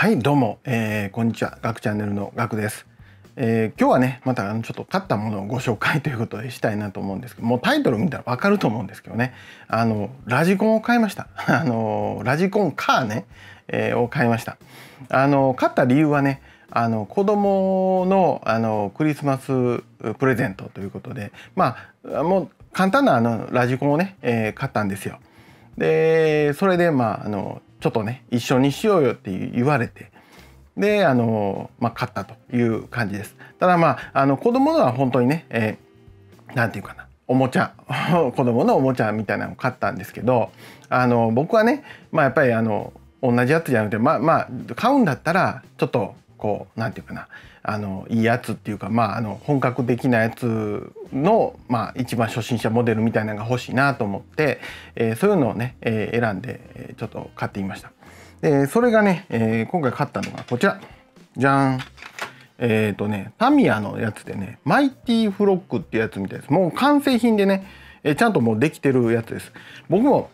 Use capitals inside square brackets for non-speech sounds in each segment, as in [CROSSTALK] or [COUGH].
はいどうも、えー、こんにちは。ガクチャンネルのガクです、えー、今日はねまたちょっと買ったものをご紹介ということでしたいなと思うんですけどもうタイトル見たらわかると思うんですけどね。あのラジコンを買いました。[LAUGHS] あのラジコンカーね、えー、を買いました。あの買った理由はねあの子供のあのクリスマスプレゼントということでまあもう簡単なあのラジコンをね、えー、買ったんですよ。でそれでまああのちょっとね一緒にしようよって言われてであの、まあ、買ったという感じです。ただまああの子供のは本当にね、えー、て言うかなおもちゃ [LAUGHS] 子供のおもちゃみたいなのを買ったんですけどあの僕はね、まあ、やっぱりあの同じやつじゃなくてまあまあ買うんだったらちょっとこうなんていうかな。あのいいやつっていうかまああの本格的なやつのまあ一番初心者モデルみたいなのが欲しいなと思って、えー、そういうのをね、えー、選んでちょっと買ってみました。でそれがね、えー、今回買ったのがこちら。じゃん。えっ、ー、とねタミヤのやつでねマイティフロックっていうやつみたいです。もう完成品でね、えー、ちゃんともうできてるやつです。僕も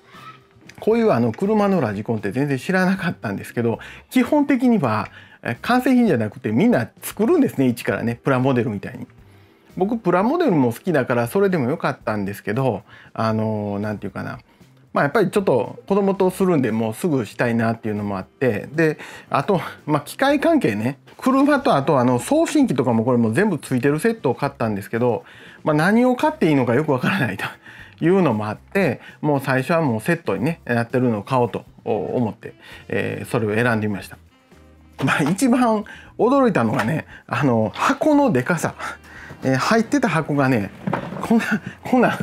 こういうあの車のラジコンって全然知らなかったんですけど基本的には完成品じゃなくてみんな作るんですね一からねプラモデルみたいに。僕プラモデルも好きだからそれでもよかったんですけどあの何て言うかなまあ、やっぱりちょっと子供とするんでもうすぐしたいなっていうのもあってであと、まあ、機械関係ね車とあとあの送信機とかもこれも全部ついてるセットを買ったんですけど、まあ、何を買っていいのかよくわからないと [LAUGHS] いうのもあってもう最初はもうセットにねやってるのを買おうと思って、えー、それを選んでみました。まあ、一番驚いたのがねあの箱のでかさ、えー、入ってた箱がねこんなこんな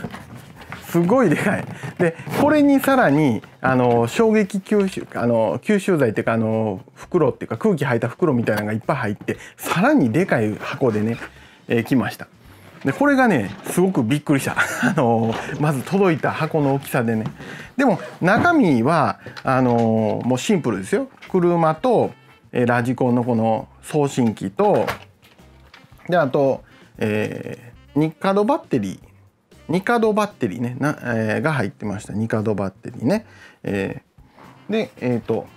すごいでかい。でこれにさらにあの衝撃吸収あの吸収剤っていうかあの袋っていうか空気入った袋みたいなのがいっぱい入ってさらにでかい箱でね、えー、来ました。でこれがねすごくびっくりした [LAUGHS] あのまず届いた箱の大きさでねでも中身はあのもうシンプルですよ車とえラジコンのこの送信機とであと、えー、ニカドバッテリー。ニカドバッテリーね。な、えー、が入ってました。ニカドバッテリーね、えー、でえっ、ー、と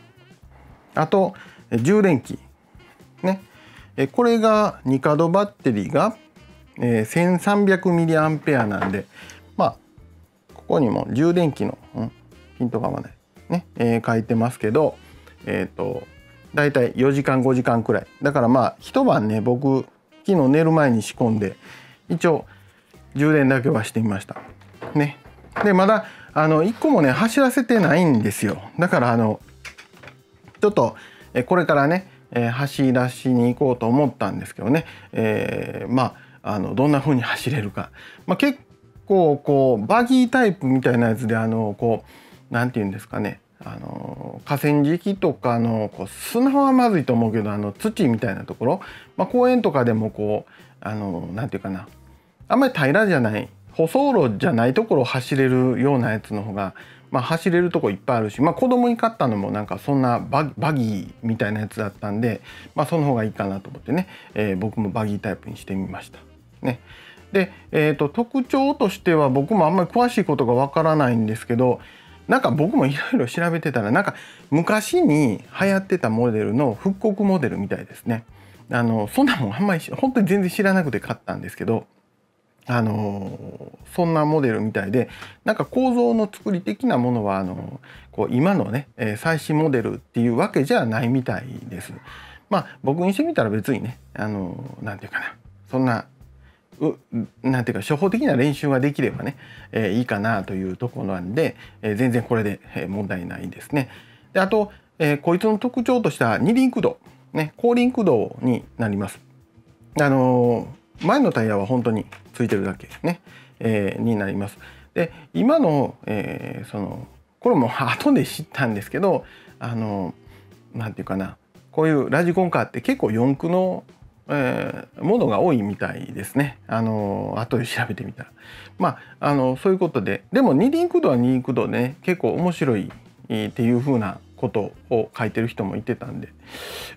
あと充電器ね。えこれがニカドバッテリーが、えー、1300mAh なんでまあここにも充電器の、うん、ヒントがまないね、えー、書いてますけどえっ、とだいたい4時間5時間くらい。だからまあ一晩ね僕昨日寝る前に仕込んで一応充電だけはしてみました。ね。でまだあの1個もね走らせてないんですよ。だからあのちょっとこれからね走らしに行こうと思ったんですけどね、えー、まああのどんな風に走れるか、まあ、結構こうバギータイプみたいなやつであのこう何て言うんですかね。あの河川敷とかのこう砂はまずいと思うけどあの土みたいなところ、まあ、公園とかでもこうあのなんていうかな。あんまり平らじゃない舗装路じゃないところを走れるようなやつの方が、まあ、走れるとこいっぱいあるし、まあ、子供に買ったのもなんかそんなバギーみたいなやつだったんで、まあ、その方がいいかなと思ってね、えー、僕もバギータイプにしてみました。ね、で、えーと、特徴としては僕もあんまり詳しいことがわからないんですけどなんか僕もいろいろ調べてたらなんか昔に流行ってたモデルの復刻モデルみたいですね。あのそんなもんあんまり本当に全然知らなくて買ったんですけどあのそんなモデルみたいでなんか構造の作り的なものはあのこう今のね、えー、最新モデルっていうわけじゃないみたいです。まあ僕にしてみたら別にねあのなんていうかなそんななんていうか初歩的な練習ができればね、えー、いいかなというところなんで、えー、全然これで、問題ないですね。であと、えー、こいつの特徴とした二輪駆動ね後輪駆動になります。あの前のタイヤは本当についてるだけね、えー、になります。で今の,、えー、そのこれも [LAUGHS] 後で知ったんですけどあのなんていうかなこういうラジコンカーって結構四駆の、えー、ものが多いみたいですね。あの後で調べてみたら。まああのそういうことで。でも二輪駆動は二輪駆動ね結構面白いっていうふうなことを書いてる人もいてたんで。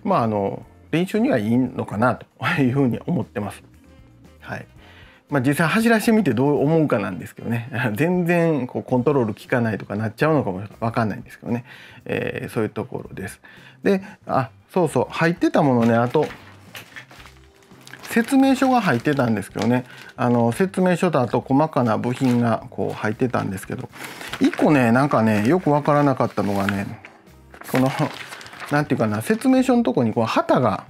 まああの練習にはいいのかなというふうに思ってます。はい。まあ、実際走らせてみてどう思うかなんですけどね。[LAUGHS] 全然こうコントロール効かないとかなっちゃうのかも分かんないんですけどね、えー、そういうところです。であそうそう入ってたものね。あと説明書が入ってたんですけどね。あの説明書とあと細かな部品がこう入ってたんですけど。1個ねなんかねよく分からなかったのがねこの何て言うかな説明書のとこにこう旗が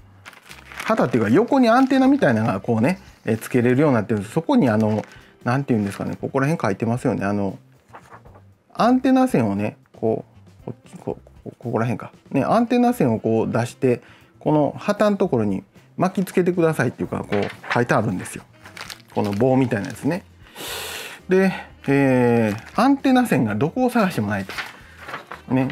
旗っていうか横にアンテナみたいなのがこうねえつけれるようになってるんです。そこにあの何て言うんですかねここら辺書いてますよね。あのアンテナ線をねこうここここら辺か。ねアンテナ線をこう出してこの旗のところに巻きつけてくださいっていうかこう書いてあるんですよ。この棒みたいなやつね。で、えー、アンテナ線がどこを探してもないと。ね。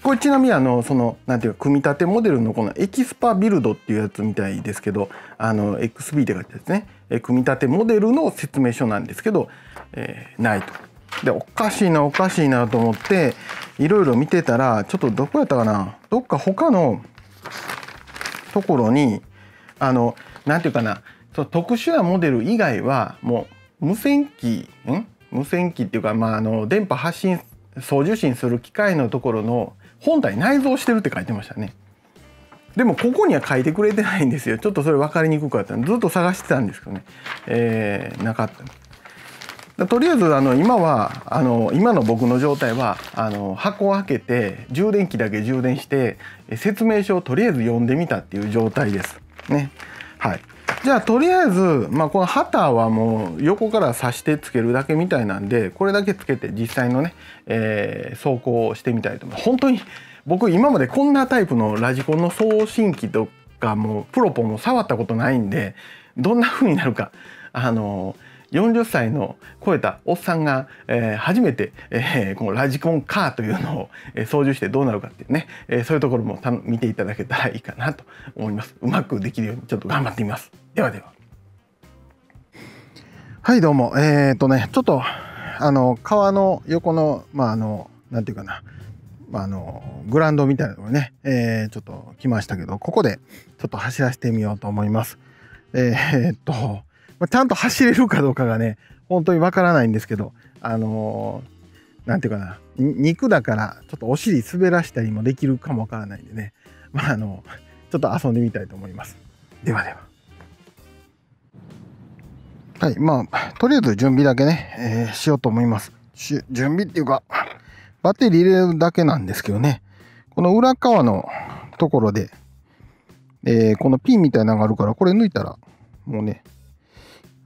これちなみにあのそのなんていうか組み立てモデルのこのエキスパビルドっていうやつみたいですけどあの XB って書いてですね。組み立てモデルの説明書なんですけど、えー、ないと。でおかしいなおかしいなと思っていろいろ見てたらちょっとどこやったかな。どっか他のところにあのなんていうかな特殊なモデル以外はもう無線機ん？無線機っていうか、まあ、あの電波発信送受信する機械のところの本体内蔵してるって書いてましたね。でもここには書いてくれてないんですよ。ちょっとそれ分かりにくかったずっと探してたんですけどね。えー、なかった。とりあえずあの今はあの今の僕の状態はあの箱を開けて充電器だけ充電して説明書をとりあえず読んでみたっていう状態です。ね。はい。じゃあとりあえず、まあ、この旗はもう横から刺してつけるだけみたいなんでこれだけつけて実際のね、えー、走行をしてみたいと思います。本当に僕今までこんなタイプのラジコンの送信機とかもプロポンも触ったことないんでどんな風になるかあの40歳の超えたおっさんが、えー、初めて、えー、このラジコンカーというのを、えー、操縦してどうなるかっていうね、えー、そういうところも見ていただけたらいいかなと思います。うまくできるようにちょっと頑張ってみます。ではでは。はいどうも。えー、っとね、ちょっとあの川の横のまああのなんていうかな。まあ、あのグラウンドみたいなのがね、えー、ちょっと来ましたけどここでちょっと走らせてみようと思います。えー、っとまあ、ちゃんと走れるかどうかがね、本当にわからないんですけど、あのー、なんていうかな、肉だからちょっとお尻滑らしたりもできるかもわからないんでね、まあ、あの、ちょっと遊んでみたいと思います。ではでは。はい、まあ、とりあえず準備だけね、えー、しようと思います。準備っていうか、バッテリー入れるだけなんですけどね、この裏側のところで、えー、このピンみたいなのがあるから、これ抜いたら、もうね、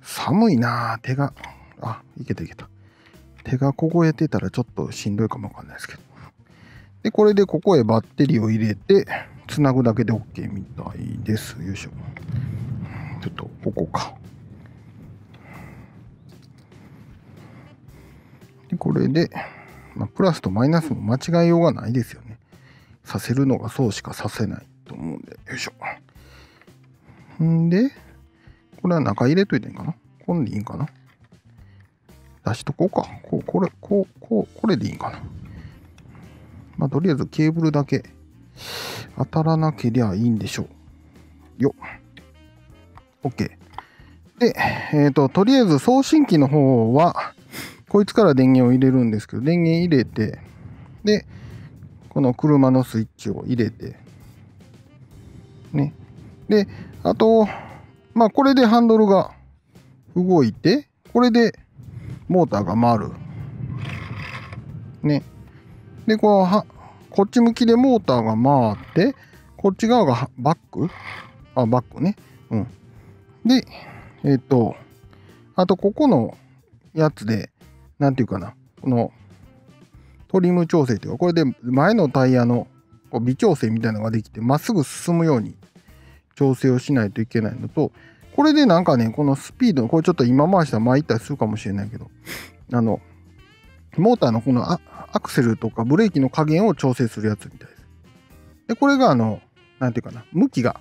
寒いな手が、あ、いけたいけた。手が凍えてたらちょっとしんどいかもわかんないですけど。で、これでここへバッテリーを入れて、つなぐだけで OK みたいです。よいしょ。ちょっと、ここか。で、これで、まあ、プラスとマイナスも間違えようがないですよね。させるのがそうしかさせないと思うんで、よいしょ。んで、これは中入れといてんかな？こんでいいんかな？出しとこうか。こう、これ、こう、こう、これでいいんかな？まあ、とりあえずケーブルだけ当たらなけりゃいいんでしょう。よっ。OK。で、えっ、ー、と、とりあえず送信機の方は、こいつから電源を入れるんですけど、電源入れて、で、この車のスイッチを入れて、ね。で、あと、まあこれでハンドルが動いて、これでモーターが回る。ね。で、こうは、こっち向きでモーターが回って、こっち側がバック？あ、バックね。うん。で、えっ、ー、と、あとここのやつで、なんていうかな、このトリム調整というか、これで前のタイヤのこう微調整みたいなのができて、まっすぐ進むように調整をしないといけないのと、これでなんかね、このスピード、これちょっと今回したら前行ったりするかもしれないけど、あの、モーターのこのアクセルとかブレーキの加減を調整するやつみたいです。で、これがあの、なんていうかな、向きが、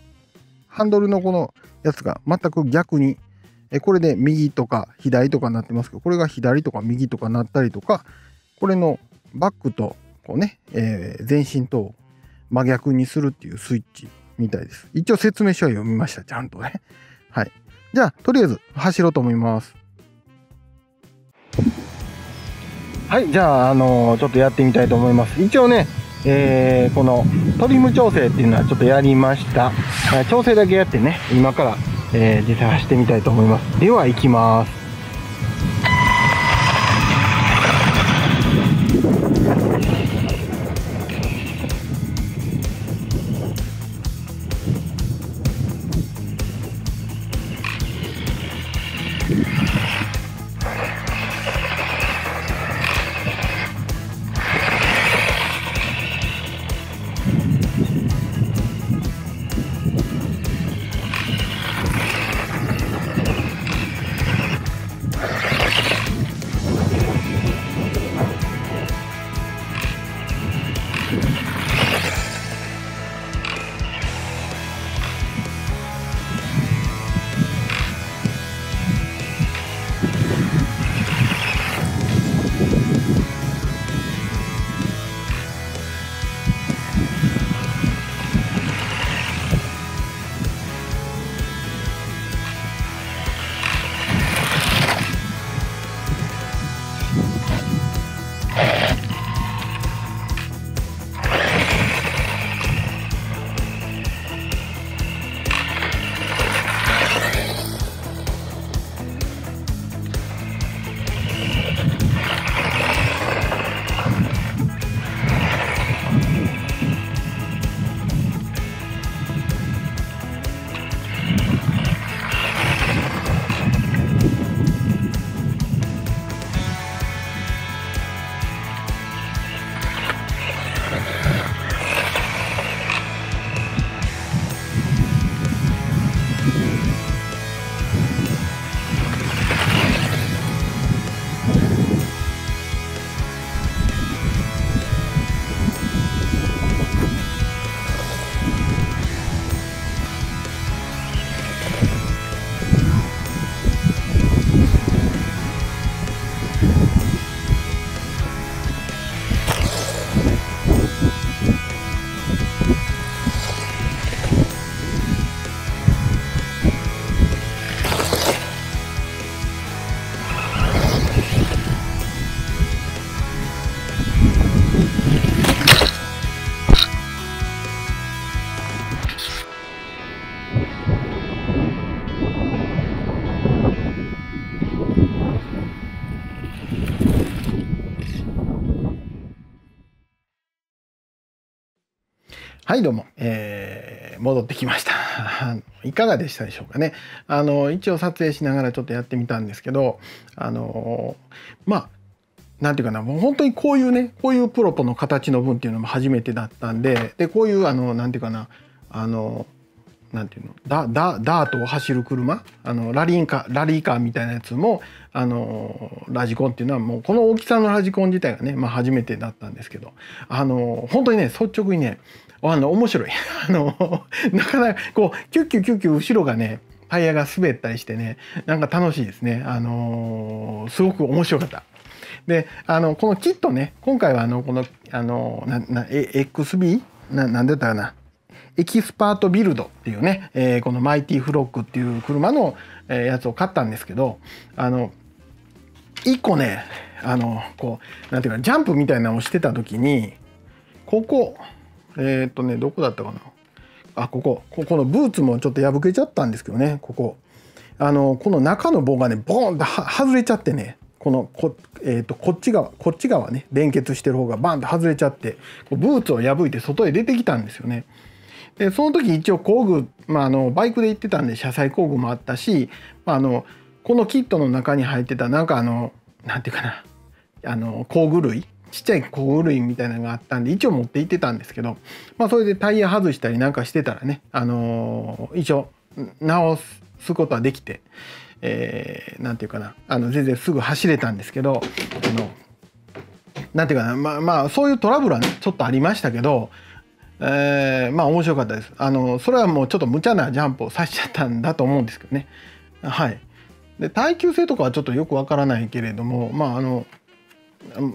ハンドルのこのやつが全く逆に、えこれで右とか左とかなってますけど、これが左とか右とかなったりとか、これのバックとこうね、えー、前進と真逆にするっていうスイッチみたいです。一応説明書は読みました、ちゃんとね。はい。じゃあ、とりあえず走ろうと思います。はい、じゃあ、あのー、ちょっとやってみたいと思います。一応ね、えー、このトリム調整っていうのはちょっとやりました調整だけやってね今から、えー、実際走ってみたいと思いますでは行きますはいどうも、えー、戻ってきました。[LAUGHS] いかがでしたでしょうかね。あの一応撮影しながらちょっとやってみたんですけどあのまあなんていうかなもう本当にこういうねこういうプロポの形の分っていうのも初めてだったんででこういうあのなんていうかなあのなんていうのダダダートを走る車あのラリーカラリーカーみたいなやつもあのラジコンっていうのはもうこの大きさのラジコン自体がね、まあ、初めてだったんですけどあの本当にね率直にねあの面白い。[LAUGHS] あのなかなかこうキュッキュキュッキュ後ろがねタイヤが滑ったりしてねなんか楽しいですね。あのー、すごく面白かった。であのこのキットね今回はあのこのあのなな XB ななんだったかな？エキスパートビルドっていうね、えー、このマイティフロッグっていう車の、えー、やつを買ったんですけどあの一個ねあのこうなんていうかジャンプみたいなのをしてた時にここえー、っとねどこだったかな？あここ。ここのブーツもちょっと破けちゃったんですけどねここ。あのこの中の棒がねボーンと外れちゃってねこのこ,、えー、とこっち側こっち側ね連結してる方がバンと外れちゃってブーツを破いて外へ出てきたんですよね。でその時一応工具、まあ、あのバイクで行ってたんで車載工具もあったし、まあ、あのこのキットの中に入ってたなんかあのなんていうかなあの工具類ちっちゃい工具類みたいなのがあったんで一応持って行ってたんですけど、まあ、それでタイヤ外したりなんかしてたらね、あのー、一応直すことはできて、えー、ていうかなあの全然すぐ走れたんですけどあのなんていうかなまあまあそういうトラブルはねちょっとありましたけど、えー、まあ面白かったです。あのそれはもうちょっと無茶なジャンプをさしちゃったんだと思うんですけどね。はい。で耐久性とかはちょっとよくわからないけれどもまああの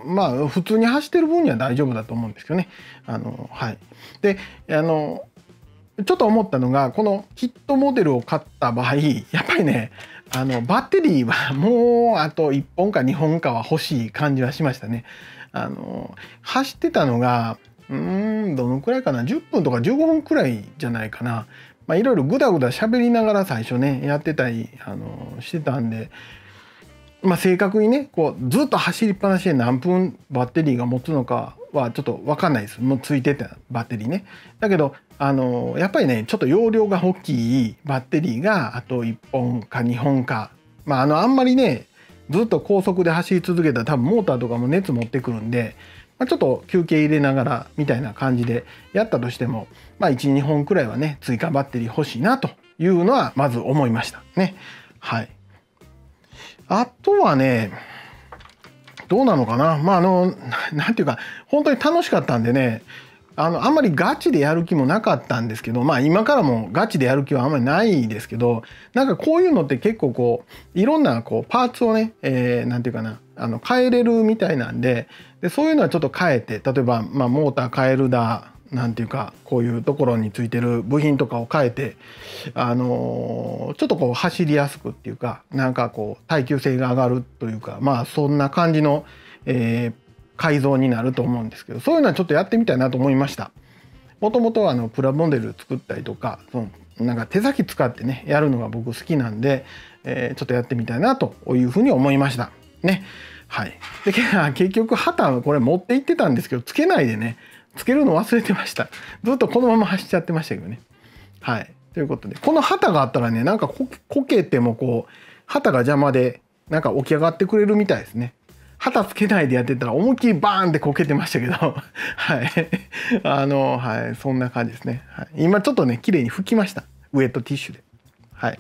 まあ普通に走ってる分には大丈夫だと思うんですけどね。あのはい、であのちょっと思ったのがこのキットモデルを買った場合やっぱりねあのバッテリーはもうあと1本か2本かは欲しい感じはしましたね。あの走ってたのがうんどのくらいかな？10分とか15分くらいじゃないかな。いろいろぐだぐだ喋りながら最初ねやってたりあのしてたんで、まあ、正確にねこうずっと走りっぱなしで何分バッテリーが持つのかはちょっと分かんないですもうついてたバッテリーね。だけどあのやっぱりねちょっと容量が大きいバッテリーがあと1本か2本かまああのあんまりねずっと高速で走り続けたら多分モーターとかも熱持ってくるんで、まあ、ちょっと休憩入れながらみたいな感じでやったとしても、まあ、12本くらいはね追加バッテリー欲しいなというのはまず思いましたね。はい、あとはねどうなのかな？まああの何ていうか本当に楽しかったんでねあのあんまりガチでやる気もなかったんですけどまあ今からもガチでやる気はあんまりないですけどなんかこういうのって結構こういろんなこうパーツをね、えー、て言うかなあの変えれるみたいなんででそういうのはちょっと変えて例えば、まあ、モーター変えるだなんていうかこういうところについてる部品とかを変えてあの、ちょっとこう走りやすくっていうかなんかこう耐久性が上がるというかまあそんな感じの、えー、改造になると思うんですけどそういうのはちょっとやってみたいなと思いました。もともとあのプラモデル作ったりとかそのなんか手先使ってねやるのが僕好きなんで、えー、ちょっとやってみたいなというふうに思いました。ね。はい。で [LAUGHS] 結局旗これ持って行ってたんですけどつけないでねつけるの忘れてました。ずっとこのまま走っちゃってましたけどね。はい。ということでこの旗があったらねなんかここけてもこう旗が邪魔でなんか起き上がってくれるみたいですね。旗つけないでやってたら思いっきりバーンってこけてましたけど [LAUGHS] はいあのはいそんな感じですね、はい、今ちょっとね綺麗に拭きましたウエットティッシュではい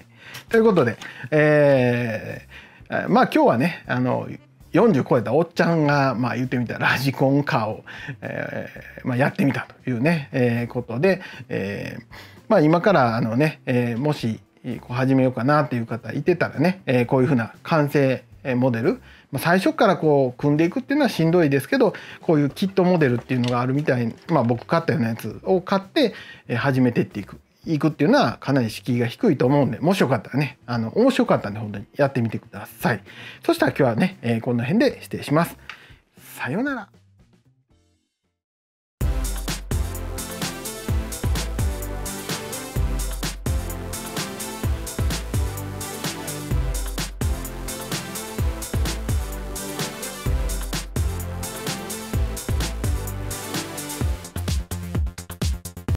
ということでえー、まあ今日はねあの40超えたおっちゃんが、まあ、言ってみたらラジコンカーを、えーまあ、やってみたというね、えー、ことで、えーまあ、今からあのね、えー、もしこう始めようかなっていう方いてたらね、えー、こういうふうな完成モデルまあ最初からこう組んでいくっていうのはしんどいですけどこういうキットモデルっていうのがあるみたいに、まあ、僕買ったようなやつを買って始めてっていく。行くっていうのはかなり敷居が低いと思うんでもしよかったらねあの面白かったんで本当にやってみてください。そしたら今日はね、えー、この辺で失礼します。さようなら。